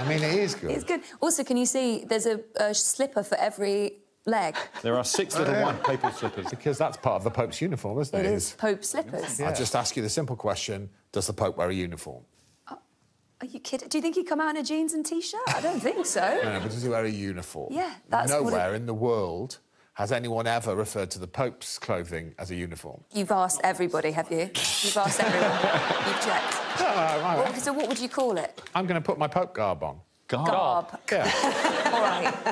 I mean, it is good. It's good. Also, can you see there's a, a slipper for every leg? There are six little white papal slippers. Because that's part of the Pope's uniform, isn't it? It is Pope slippers. I'll just ask you the simple question Does the Pope wear a uniform? Uh, are you kidding? Do you think he'd come out in a jeans and t-shirt? I don't think so. No, no, but does he wear a uniform? Yeah, that's what it- Nowhere in the world has anyone ever referred to the Pope's clothing as a uniform. You've asked everybody, have you? You've asked everyone. You've. Oh, right, What- so what would you call it? I'm going to put my Pope garb on. Garb. Garb. Yeah. All right.